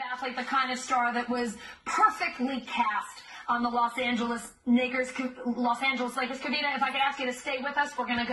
athlete, the kind of star that was perfectly cast on the Los Angeles Lakers. Los Angeles Lakers. Kavita, if I could ask you to stay with us, we're going to go.